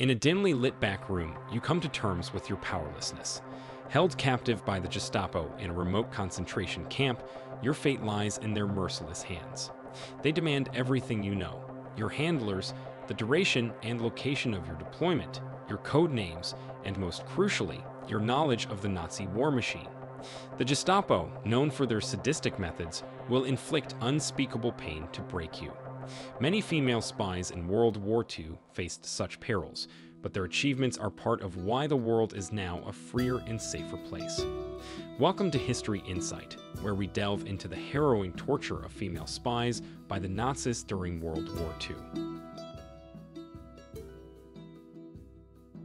In a dimly lit back room, you come to terms with your powerlessness. Held captive by the Gestapo in a remote concentration camp, your fate lies in their merciless hands. They demand everything you know your handlers, the duration and location of your deployment, your code names, and most crucially, your knowledge of the Nazi war machine. The Gestapo, known for their sadistic methods, will inflict unspeakable pain to break you. Many female spies in World War II faced such perils, but their achievements are part of why the world is now a freer and safer place. Welcome to History Insight, where we delve into the harrowing torture of female spies by the Nazis during World War II.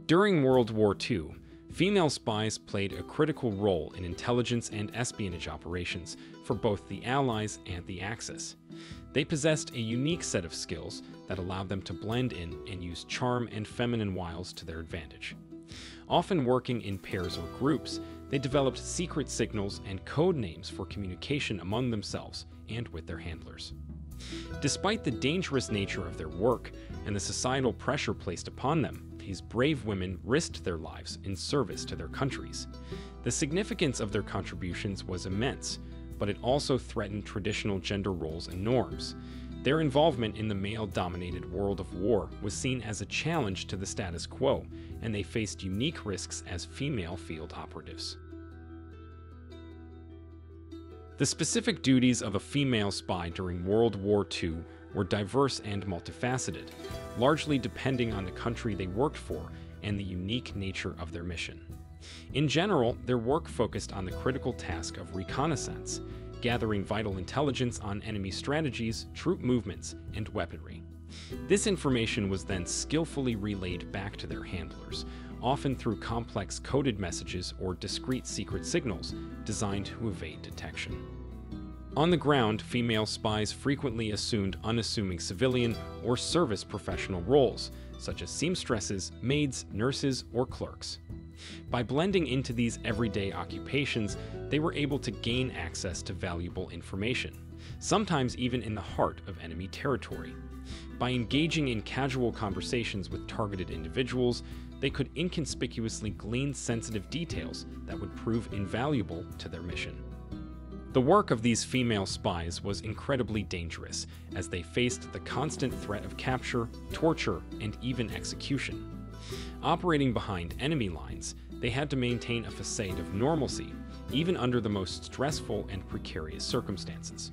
During World War II, female spies played a critical role in intelligence and espionage operations for both the Allies and the Axis. They possessed a unique set of skills that allowed them to blend in and use charm and feminine wiles to their advantage. Often working in pairs or groups, they developed secret signals and code names for communication among themselves and with their handlers. Despite the dangerous nature of their work and the societal pressure placed upon them, these brave women risked their lives in service to their countries. The significance of their contributions was immense, but it also threatened traditional gender roles and norms. Their involvement in the male dominated world of war was seen as a challenge to the status quo, and they faced unique risks as female field operatives. The specific duties of a female spy during World War II were diverse and multifaceted, largely depending on the country they worked for and the unique nature of their mission. In general, their work focused on the critical task of reconnaissance, gathering vital intelligence on enemy strategies, troop movements, and weaponry. This information was then skillfully relayed back to their handlers, often through complex coded messages or discreet secret signals designed to evade detection. On the ground, female spies frequently assumed unassuming civilian or service professional roles, such as seamstresses, maids, nurses, or clerks. By blending into these everyday occupations, they were able to gain access to valuable information, sometimes even in the heart of enemy territory. By engaging in casual conversations with targeted individuals, they could inconspicuously glean sensitive details that would prove invaluable to their mission. The work of these female spies was incredibly dangerous, as they faced the constant threat of capture, torture, and even execution. Operating behind enemy lines, they had to maintain a facade of normalcy, even under the most stressful and precarious circumstances.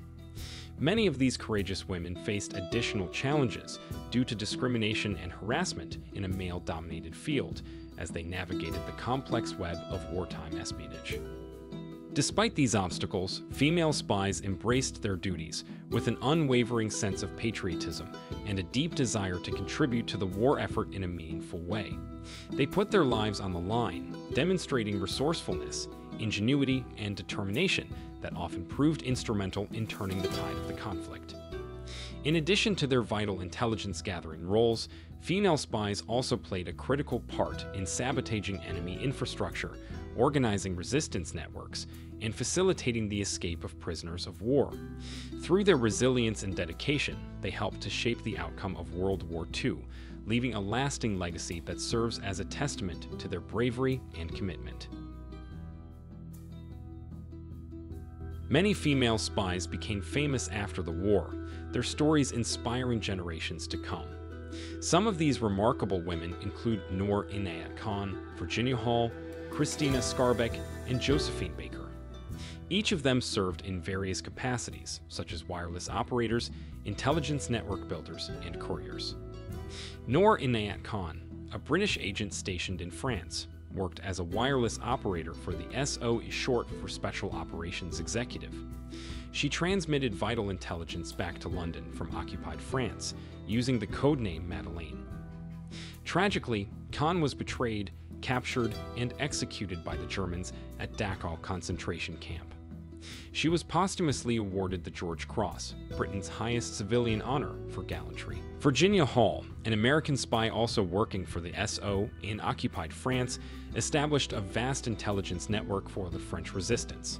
Many of these courageous women faced additional challenges due to discrimination and harassment in a male dominated field as they navigated the complex web of wartime espionage. Despite these obstacles, female spies embraced their duties with an unwavering sense of patriotism and a deep desire to contribute to the war effort in a meaningful way. They put their lives on the line, demonstrating resourcefulness, ingenuity, and determination that often proved instrumental in turning the tide of the conflict. In addition to their vital intelligence gathering roles, female spies also played a critical part in sabotaging enemy infrastructure, organizing resistance networks, and facilitating the escape of prisoners of war. Through their resilience and dedication, they helped to shape the outcome of World War II, leaving a lasting legacy that serves as a testament to their bravery and commitment. Many female spies became famous after the war, their stories inspiring generations to come. Some of these remarkable women include Noor Inayat Khan, Virginia Hall, Krystyna Skarbek, and Josephine Baker. Each of them served in various capacities, such as wireless operators, intelligence network builders, and couriers. Noor Inayat Khan, a British agent stationed in France, worked as a wireless operator for the SOE short for Special Operations Executive. She transmitted vital intelligence back to London from occupied France using the codename Madeleine. Tragically, Khan was betrayed, captured, and executed by the Germans at Dachau concentration camp. She was posthumously awarded the George Cross, Britain's highest civilian honor for gallantry. Virginia Hall, an American spy also working for the SOE in occupied France, established a vast intelligence network for the French resistance.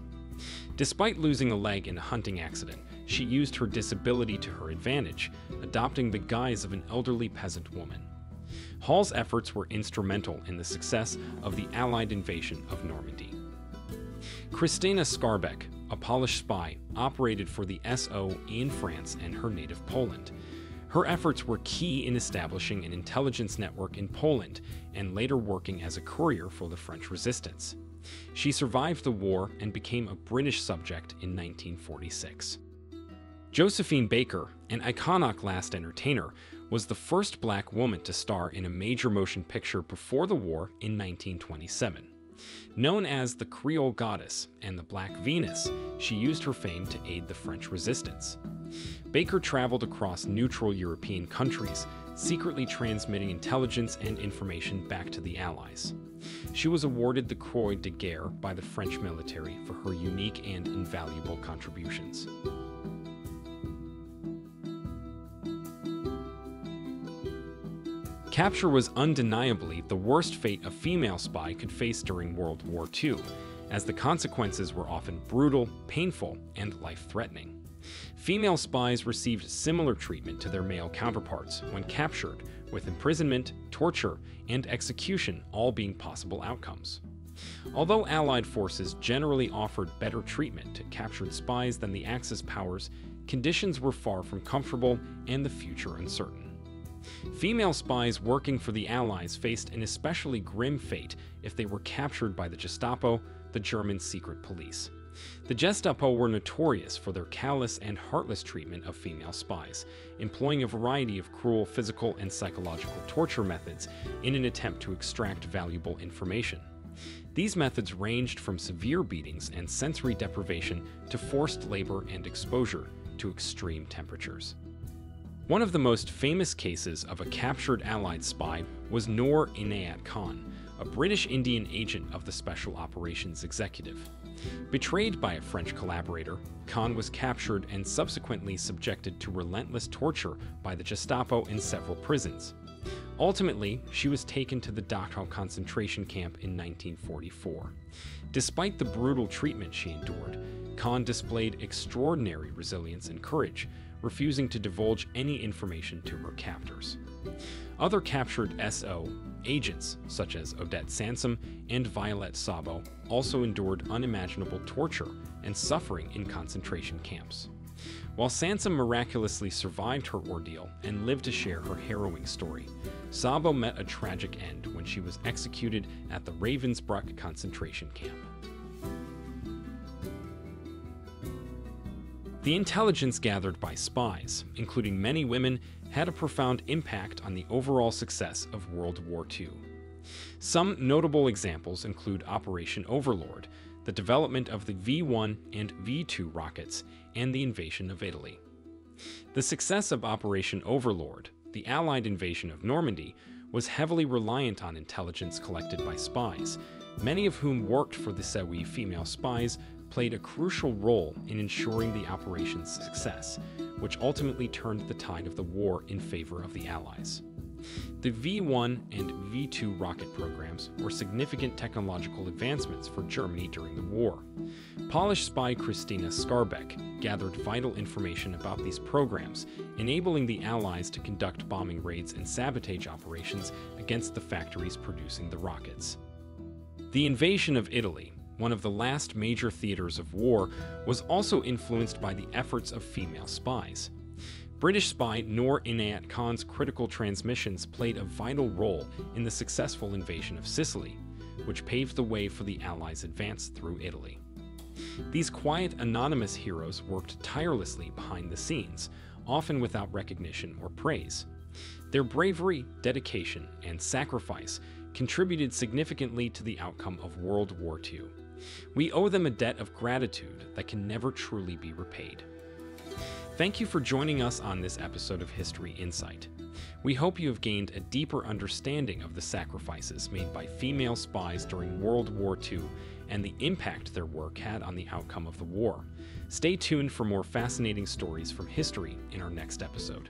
Despite losing a leg in a hunting accident, she used her disability to her advantage, adopting the guise of an elderly peasant woman. Hall's efforts were instrumental in the success of the Allied invasion of Normandy. Krystyna Skarbek, a Polish spy, operated for the SOE in France and her native Poland. Her efforts were key in establishing an intelligence network in Poland and later working as a courier for the French resistance. She survived the war and became a British subject in 1946. Josephine Baker, an iconoclast entertainer, was the first black woman to star in a major motion picture before the war in 1927. Known as the Creole Goddess and the Black Venus, she used her fame to aid the French resistance. Baker traveled across neutral European countries, secretly transmitting intelligence and information back to the Allies. She was awarded the Croix de Guerre by the French military for her unique and invaluable contributions. Capture was undeniably the worst fate a female spy could face during World War II, as the consequences were often brutal, painful, and life threatening. Female spies received similar treatment to their male counterparts when captured, with imprisonment, torture, and execution all being possible outcomes. Although Allied forces generally offered better treatment to captured spies than the Axis powers, conditions were far from comfortable and the future uncertain. Female spies working for the Allies faced an especially grim fate if they were captured by the Gestapo, the German secret police. The Gestapo were notorious for their callous and heartless treatment of female spies, employing a variety of cruel physical and psychological torture methods in an attempt to extract valuable information. These methods ranged from severe beatings and sensory deprivation to forced labor and exposure to extreme temperatures. One of the most famous cases of a captured Allied spy was Noor Inayat Khan, a British Indian agent of the Special Operations Executive. Betrayed by a French collaborator, Khan was captured and subsequently subjected to relentless torture by the Gestapo in several prisons. Ultimately, she was taken to the Dachau concentration camp in 1944. Despite the brutal treatment she endured, Khan displayed extraordinary resilience and courage, refusing to divulge any information to her captors. Other captured SOE agents, such as Odette Sansom and Violet Szabo, also endured unimaginable torture and suffering in concentration camps. While Sansom miraculously survived her ordeal and lived to share her harrowing story, Szabo met a tragic end when she was executed at the Ravensbrück concentration camp. The intelligence gathered by spies, including many women, had a profound impact on the overall success of World War II. Some notable examples include Operation Overlord, the development of the V 1 and V 2 rockets, and the invasion of Italy. The success of Operation Overlord, the Allied invasion of Normandy, was heavily reliant on intelligence collected by spies, many of whom worked for the SOE female spies played a crucial role in ensuring the operation's success, which ultimately turned the tide of the war in favor of the Allies. The V 1 and V 2 rocket programs were significant technological advancements for Germany during the war. Polish spy Krystyna Skarbek gathered vital information about these programs, enabling the Allies to conduct bombing raids and sabotage operations against the factories producing the rockets. The invasion of Italy one of the last major theaters of war, was also influenced by the efforts of female spies. British spy Noor Inayat Khan's critical transmissions played a vital role in the successful invasion of Sicily, which paved the way for the Allies' advance through Italy. These quiet, anonymous heroes worked tirelessly behind the scenes, often without recognition or praise. Their bravery, dedication, and sacrifice contributed significantly to the outcome of World War II. We owe them a debt of gratitude that can never truly be repaid. Thank you for joining us on this episode of History Insight. We hope you have gained a deeper understanding of the sacrifices made by female spies during World War II and the impact their work had on the outcome of the war. Stay tuned for more fascinating stories from history in our next episode.